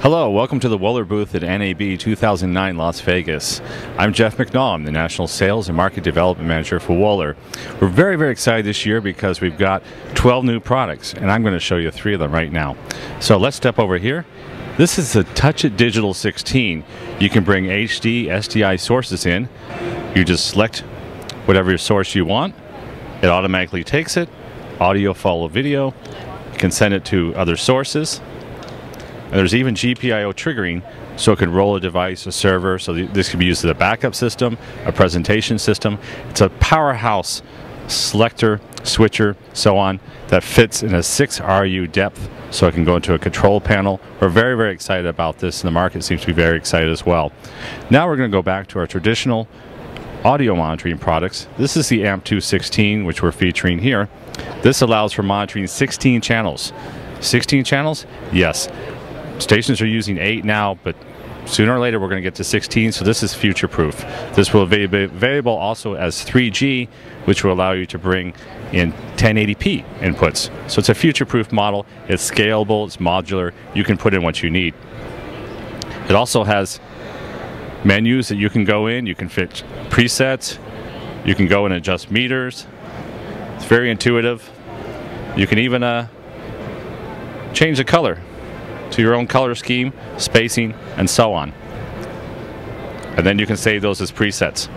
Hello, welcome to the Wohler booth at NAB 2009 Las Vegas. I'm Jeff McNaw, I'm the National Sales and Market Development Manager for Wohler. We're very, very excited this year because we've got 12 new products, and I'm going to show you three of them right now. So let's step over here. This is the Touch It Digital 16. You can bring HD, SDI sources in. You just select whatever source you want. It automatically takes it, audio follow video. You can send it to other sources. And there's even GPIO triggering, so it can roll a device, a server. So th this can be used as a backup system, a presentation system. It's a powerhouse selector, switcher, so on, that fits in a 6 RU depth, so it can go into a control panel. We're very, very excited about this, and the market seems to be very excited as well. Now we're going to go back to our traditional audio monitoring products. This is the AMP216, which we're featuring here. This allows for monitoring 16 channels. 16 channels? Yes. Stations are using 8 now, but sooner or later we're going to get to 16, so this is future proof. This will be available also as 3G, which will allow you to bring in 1080p inputs. So it's a future proof model, it's scalable, it's modular, you can put in what you need. It also has menus that you can go in, you can fit presets, you can go and adjust meters. It's very intuitive. You can even uh, change the color to your own color scheme, spacing, and so on. And then you can save those as presets.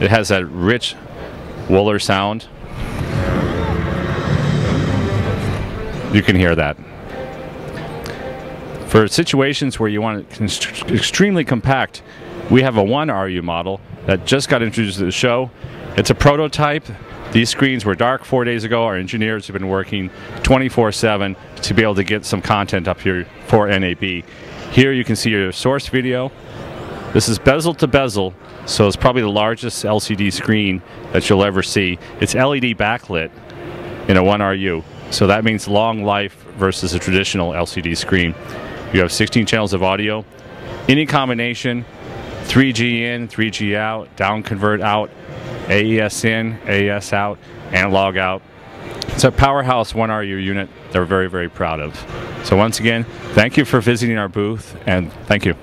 It has that rich Wohler sound. You can hear that. For situations where you want it extremely compact, we have a 1 RU model that just got introduced to the show. It's a prototype these screens were dark four days ago. Our engineers have been working 24-7 to be able to get some content up here for NAB. Here you can see your source video. This is bezel to bezel, so it's probably the largest LCD screen that you'll ever see. It's LED backlit in a 1RU, so that means long life versus a traditional LCD screen. You have 16 channels of audio. Any combination, 3G in, 3G out, down convert out, AES in, AES out, analog out. It's a powerhouse 1RU unit that we're very, very proud of. So once again, thank you for visiting our booth and thank you.